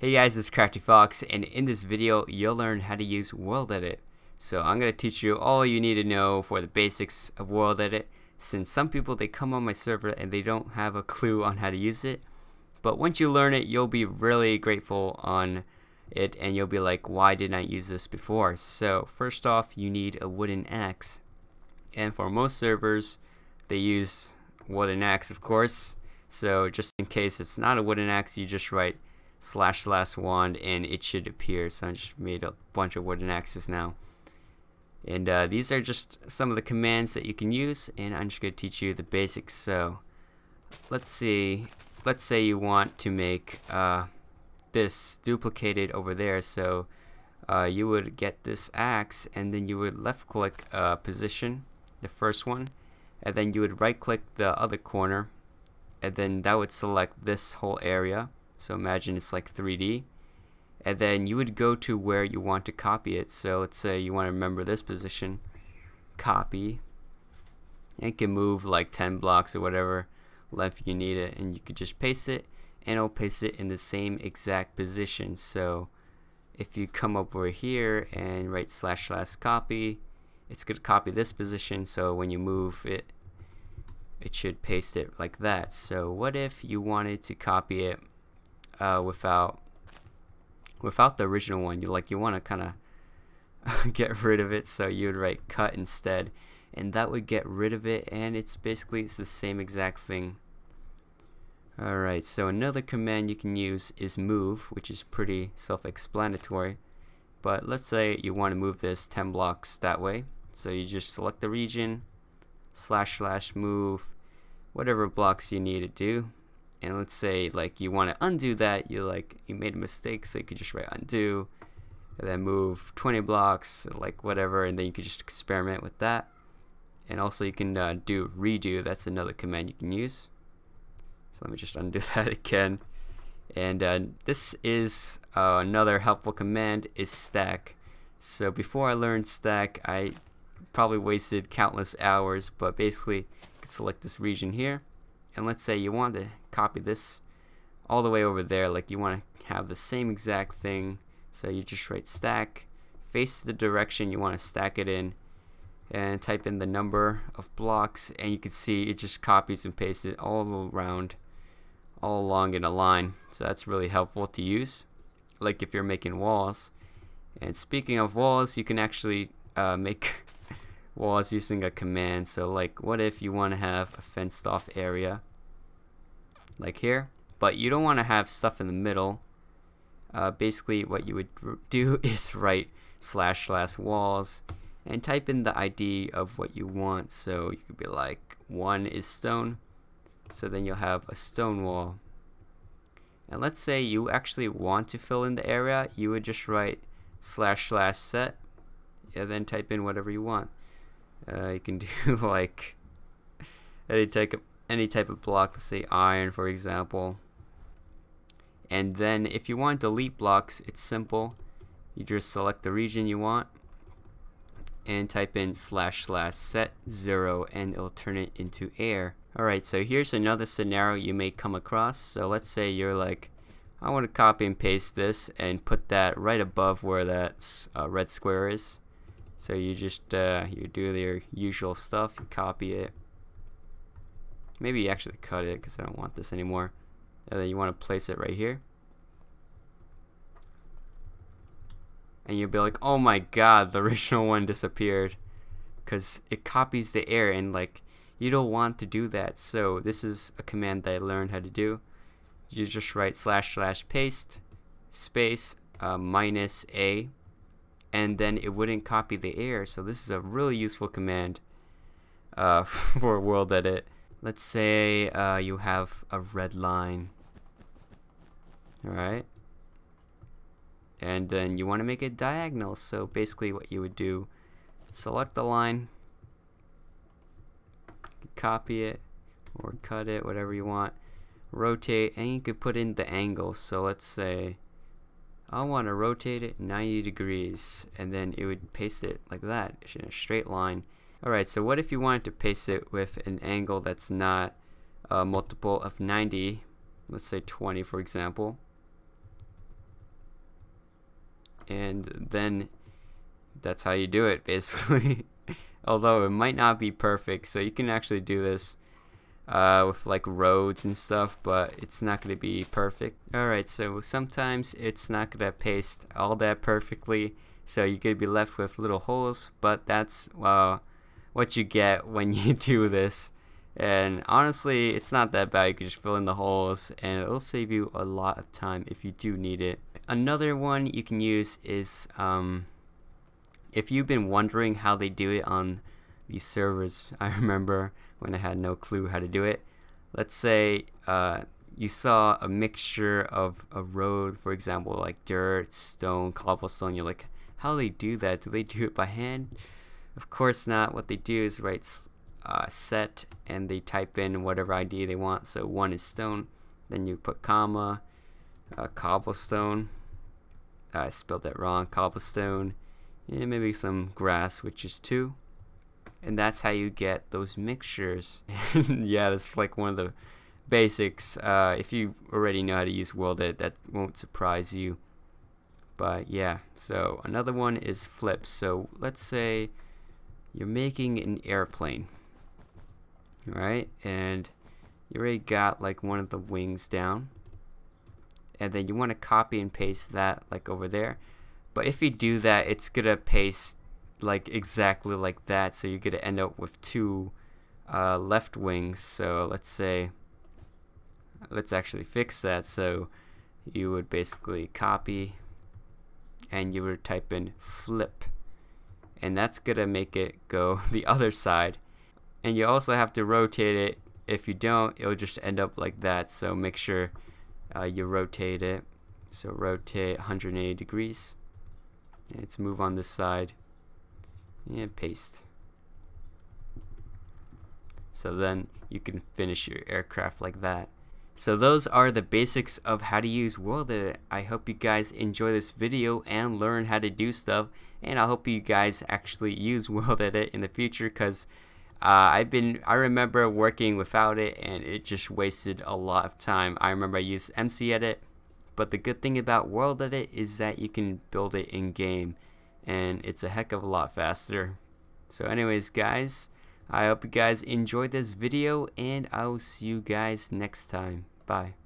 Hey guys, it's CraftyFoxe, and in this video, you'll learn how to use WorldEdit. So I'm going to teach you all you need to know for the basics of WorldEdit, since some people, they come on my server and they don't have a clue on how to use it. But once you learn it, you'll be really grateful on it, and you'll be like, why didn't I use this before? So first off, you need a wooden axe. And for most servers, they use wooden axe, of course. So just in case it's not a wooden axe, you just write slash slash wand and it should appear. So I just made a bunch of wooden axes now. And uh, these are just some of the commands that you can use and I'm just going to teach you the basics. So let's see, let's say you want to make uh, this duplicated over there. So uh, you would get this axe and then you would left click uh, position, the first one, and then you would right click the other corner and then that would select this whole area so imagine it's like 3D. And then you would go to where you want to copy it. So let's say you want to remember this position. Copy. And it can move like 10 blocks or whatever length you need it. And you could just paste it. And it'll paste it in the same exact position. So if you come over here and write slash slash copy, it's going to copy this position. So when you move it, it should paste it like that. So what if you wanted to copy it uh, without without the original one. You like you want to kind of get rid of it, so you would write cut instead, and that would get rid of it. And it's basically it's the same exact thing. Alright, so another command you can use is move, which is pretty self-explanatory. But let's say you want to move this 10 blocks that way. So you just select the region, slash slash move, whatever blocks you need to do and let's say like you want to undo that you like you made a mistake so you could just write undo and then move 20 blocks like whatever and then you could just experiment with that. And also you can uh, do redo that's another command you can use. So let me just undo that again. And uh, this is uh, another helpful command is stack. So before I learned stack I probably wasted countless hours but basically you can select this region here. And let's say you want to copy this all the way over there. Like you want to have the same exact thing. So you just write stack face the direction you want to stack it in and type in the number of blocks and you can see it just copies and pastes it all around all along in a line. So that's really helpful to use. Like if you're making walls. And speaking of walls you can actually uh, make walls using a command. So like what if you want to have a fenced off area like here. But you don't want to have stuff in the middle. Uh, basically what you would do is write slash slash walls and type in the ID of what you want. So you could be like one is stone. So then you'll have a stone wall. And let's say you actually want to fill in the area you would just write slash slash set and then type in whatever you want. Uh, you can do like any type of any type of block, let's say iron for example. And then if you want to delete blocks, it's simple. You just select the region you want and type in slash slash set zero and it'll turn it into air. Alright, so here's another scenario you may come across. So let's say you're like, I want to copy and paste this and put that right above where that uh, red square is. So you just uh, you do your usual stuff, you copy it, Maybe you actually cut it because I don't want this anymore. And then you want to place it right here. And you'll be like, oh my god, the original one disappeared. Because it copies the air and like, you don't want to do that. So this is a command that I learned how to do. You just write slash slash paste space uh, minus a and then it wouldn't copy the air. So this is a really useful command uh, for WorldEdit let's say uh, you have a red line. Alright. And then you want to make it diagonal so basically what you would do select the line. Copy it or cut it whatever you want. Rotate and you could put in the angle. So let's say I want to rotate it 90 degrees and then it would paste it like that in a straight line Alright, so what if you wanted to paste it with an angle that's not a multiple of 90, let's say 20 for example. and then that's how you do it basically although it might not be perfect so you can actually do this uh, with like roads and stuff but it's not going to be perfect alright so sometimes it's not going to paste all that perfectly so you're going to be left with little holes but that's uh, what you get when you do this. And honestly it's not that bad. You can just fill in the holes and it'll save you a lot of time if you do need it. Another one you can use is um, if you've been wondering how they do it on these servers I remember when I had no clue how to do it. Let's say uh, you saw a mixture of a road for example like dirt stone cobblestone. You're like how do they do that? Do they do it by hand of course not what they do is write uh, set and they type in whatever ID they want. So one is stone, then you put comma, uh, cobblestone. I spelled that wrong. Cobblestone, and maybe some grass, which is two. And that's how you get those mixtures. yeah, that's like one of the basics. Uh, if you already know how to use WorldEdit, that won't surprise you. But yeah, so another one is flips. So let's say you're making an airplane right? And you already got like one of the wings down. And then you want to copy and paste that like over there. But if you do that it's gonna paste like exactly like that. So you're gonna end up with two uh, left wings. So let's say let's actually fix that. So you would basically copy and you would type in flip and that's gonna make it go the other side. And you also have to rotate it. If you don't it'll just end up like that. So make sure uh, you rotate it. So rotate 180 degrees. Let's move on this side. And paste. So then you can finish your aircraft like that. So those are the basics of how to use WorldEdit. I hope you guys enjoy this video and learn how to do stuff and I hope you guys actually use WorldEdit in the future because uh, I've been I remember working without it and it just wasted a lot of time. I remember I used MCEdit, but the good thing about WorldEdit is that you can build it in game and it's a heck of a lot faster. So anyways guys, I hope you guys enjoyed this video and I will see you guys next time. Bye.